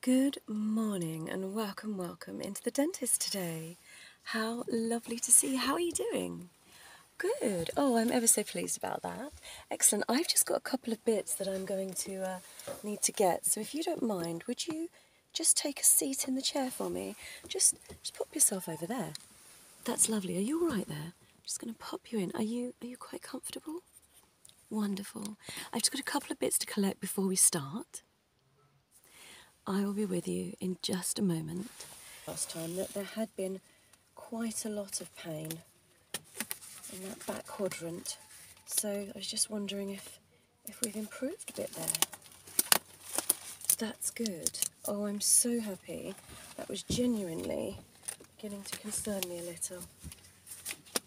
Good morning and welcome, welcome into the dentist today. How lovely to see you. How are you doing? Good. Oh, I'm ever so pleased about that. Excellent. I've just got a couple of bits that I'm going to uh, need to get. So if you don't mind, would you just take a seat in the chair for me? Just, just pop yourself over there. That's lovely. Are you all right there? I'm just going to pop you in. Are you, are you quite comfortable? Wonderful. I've just got a couple of bits to collect before we start. I will be with you in just a moment. Last time that there had been quite a lot of pain in that back quadrant, so I was just wondering if if we've improved a bit there. That's good. Oh, I'm so happy. That was genuinely beginning to concern me a little.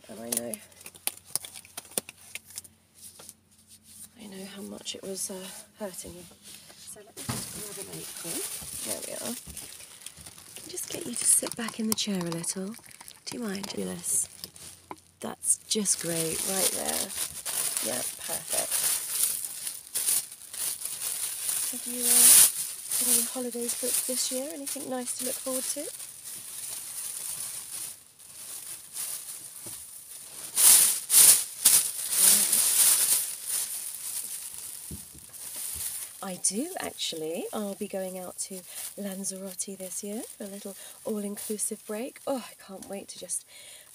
And I know I know how much it was uh, hurting you. So let me just grab an apron. There we are. Just get you to sit back in the chair a little. Do you mind, Julius? That's just great, right there. Yeah, perfect. Have you uh, got any holidays booked this year? Anything nice to look forward to? I do actually. I'll be going out to Lanzarote this year for a little all inclusive break. Oh, I can't wait to just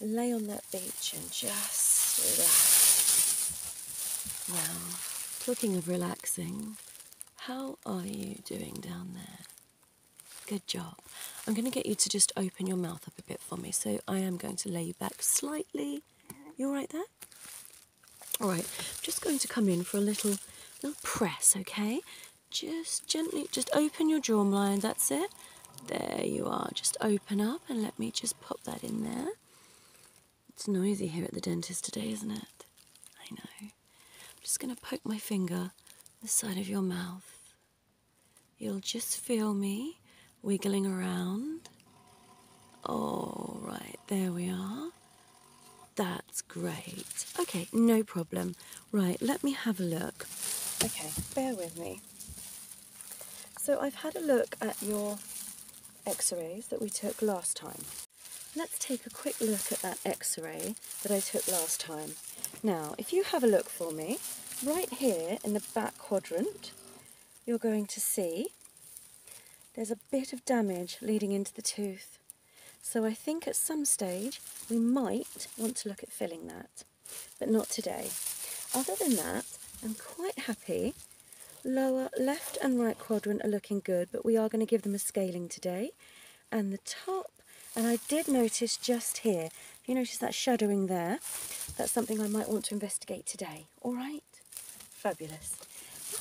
lay on that beach and just relax. Now, talking of relaxing, how are you doing down there? Good job. I'm going to get you to just open your mouth up a bit for me. So I am going to lay you back slightly. You all right there? All right. Just going to come in for a little little press, okay? Just gently, just open your jawline, that's it. There you are, just open up and let me just pop that in there. It's noisy here at the dentist today, isn't it? I know. I'm just going to poke my finger the side of your mouth. You'll just feel me wiggling around. All right, there we are. That's great. Okay, no problem. Right, let me have a look. Okay, bear with me. So I've had a look at your x-rays that we took last time. Let's take a quick look at that x-ray that I took last time. Now, if you have a look for me, right here in the back quadrant, you're going to see there's a bit of damage leading into the tooth. So I think at some stage we might want to look at filling that, but not today. Other than that, I'm quite happy. Lower left and right quadrant are looking good, but we are going to give them a scaling today. And the top, and I did notice just here, you notice that shadowing there, that's something I might want to investigate today. All right? Fabulous.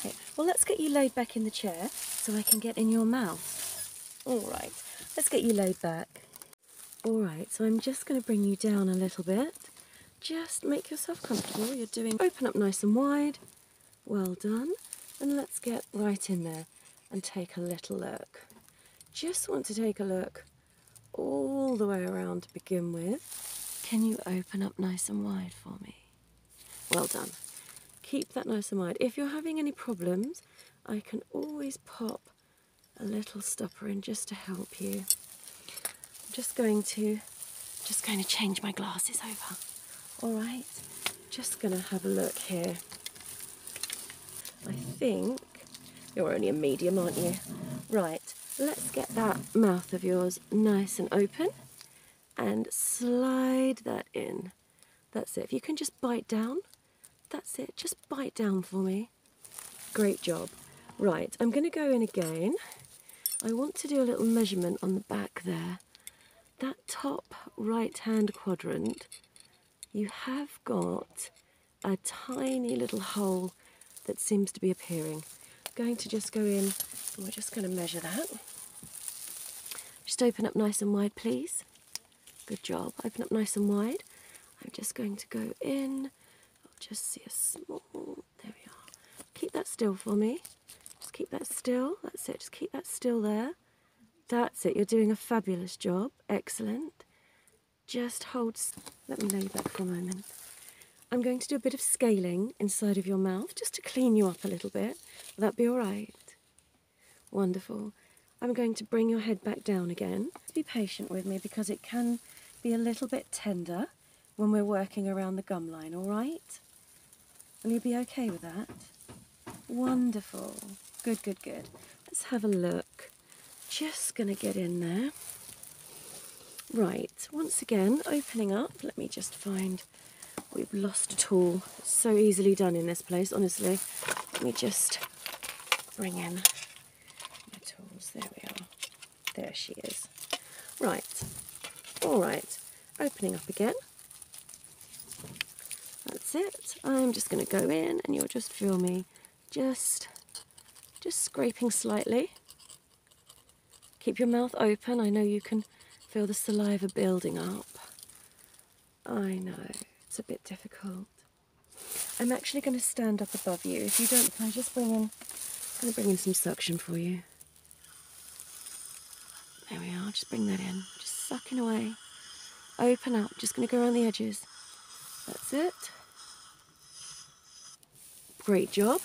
Right, well, let's get you laid back in the chair so I can get in your mouth. All right, let's get you laid back. All right, so I'm just going to bring you down a little bit. Just make yourself comfortable. You're doing, open up nice and wide. Well done. And let's get right in there and take a little look. Just want to take a look all the way around to begin with. Can you open up nice and wide for me? Well done. Keep that nice and wide. If you're having any problems, I can always pop a little stopper in just to help you. I'm just going to just going to change my glasses over. All right, just gonna have a look here. I think you're only a medium, aren't you? Right, let's get that mouth of yours nice and open and slide that in. That's it. If you can just bite down, that's it. Just bite down for me. Great job. Right, I'm going to go in again. I want to do a little measurement on the back there. That top right hand quadrant you have got a tiny little hole that seems to be appearing. I'm going to just go in and we're just going to measure that. Just open up nice and wide, please. Good job. Open up nice and wide. I'm just going to go in. I'll just see a small. There we are. Keep that still for me. Just keep that still. That's it. Just keep that still there. That's it. You're doing a fabulous job. Excellent. Just hold, let me lay you back for a moment. I'm going to do a bit of scaling inside of your mouth just to clean you up a little bit. Will that be all right? Wonderful. I'm going to bring your head back down again. Be patient with me because it can be a little bit tender when we're working around the gum line, all right? Will you be okay with that? Wonderful. Good, good, good. Let's have a look. Just going to get in there. Right, once again, opening up. Let me just find we've lost a tool. so easily done in this place, honestly. Let me just bring in my tools. There we are. There she is. Right, all right. Opening up again. That's it. I'm just going to go in and you'll just feel me just, just scraping slightly. Keep your mouth open. I know you can feel the saliva building up. I know, it's a bit difficult. I'm actually going to stand up above you. If you don't mind, just bring in, going to bring in some suction for you. There we are, just bring that in. Just sucking away. Open up, just going to go around the edges. That's it. Great job.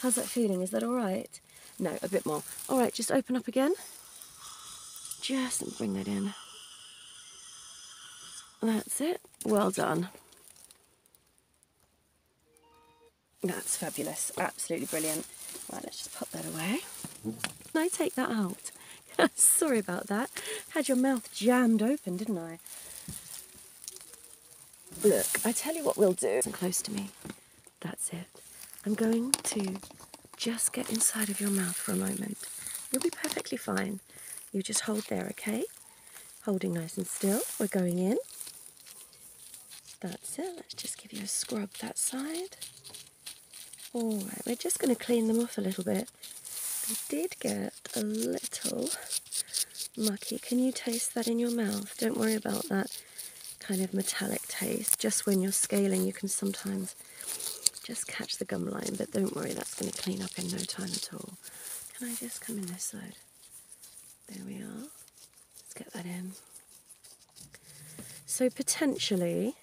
How's that feeling? Is that all right? No, a bit more. All right, just open up again. Just bring that in. That's it. Well done. That's fabulous. Absolutely brilliant. Right, let's just pop that away. Can I take that out? Sorry about that. Had your mouth jammed open, didn't I? Look, I tell you what we'll do. Close to me. That's it. I'm going to just get inside of your mouth for a moment. You'll be perfectly fine. You just hold there, okay? Holding nice and still. We're going in. That's it. Let's just give you a scrub that side. Alright, we're just going to clean them off a little bit. They did get a little mucky. Can you taste that in your mouth? Don't worry about that kind of metallic taste. Just when you're scaling, you can sometimes just catch the gum line, but don't worry, that's going to clean up in no time at all. Can I just come in this side? There we are. Let's get that in. So potentially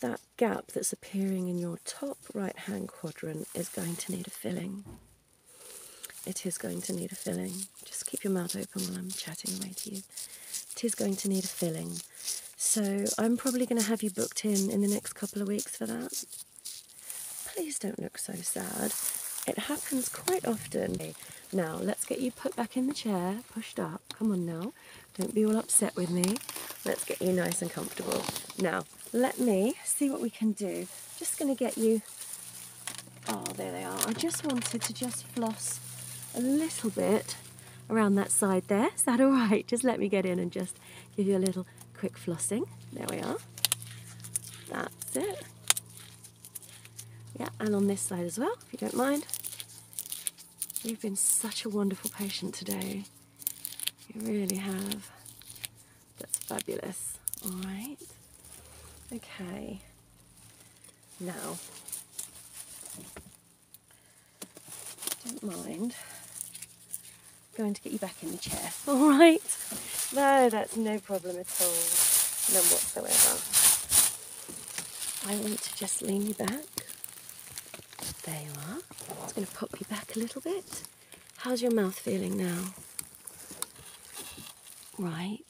that gap that's appearing in your top right hand quadrant is going to need a filling. It is going to need a filling. Just keep your mouth open while I'm chatting away to you. It is going to need a filling. So I'm probably going to have you booked in in the next couple of weeks for that. Please don't look so sad. It happens quite often. Now, let's get you put back in the chair, pushed up. Come on now. Don't be all upset with me. Let's get you nice and comfortable. Now, let me see what we can do. Just going to get you... Oh, there they are. I just wanted to just floss a little bit around that side there. Is that all right? Just let me get in and just give you a little quick flossing. There we are. That's it. Yeah, and on this side as well, if you don't mind. You've been such a wonderful patient today. You really have. Fabulous. All right. Okay. Now, don't mind. going to get you back in the chair. All right. No, that's no problem at all. None whatsoever. I want to just lean you back. There you are. It's going to pop you back a little bit. How's your mouth feeling now? Right.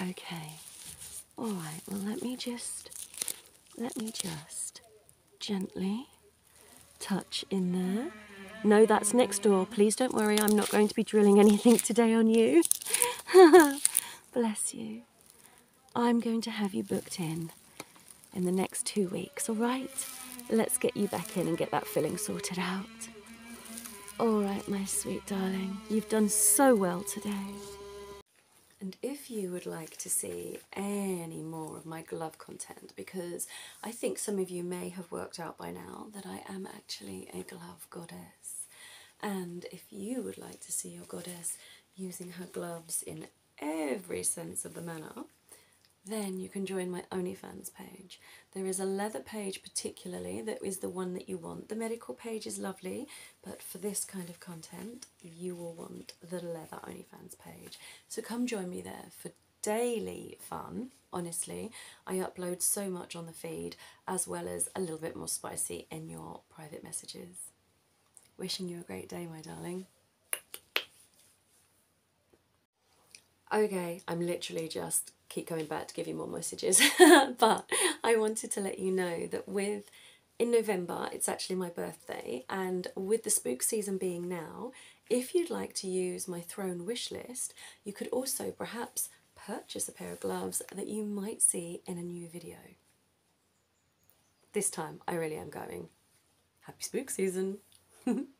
Okay. All right. Well, let me just let me just gently touch in there. No, that's next door. Please don't worry. I'm not going to be drilling anything today on you. Bless you. I'm going to have you booked in in the next two weeks, all right? Let's get you back in and get that filling sorted out. All right, my sweet darling. You've done so well today. And if you would like to see any more of my glove content, because I think some of you may have worked out by now that I am actually a glove goddess. And if you would like to see your goddess using her gloves in every sense of the manner, then you can join my OnlyFans page. There is a leather page particularly that is the one that you want. The medical page is lovely, but for this kind of content, you will want the leather OnlyFans page. So come join me there for daily fun. Honestly, I upload so much on the feed as well as a little bit more spicy in your private messages. Wishing you a great day, my darling. Okay, I'm literally just keep coming back to give you more messages, but I wanted to let you know that with in November it's actually my birthday, and with the spook season being now, if you'd like to use my throne wish list, you could also perhaps purchase a pair of gloves that you might see in a new video. This time I really am going. Happy spook season!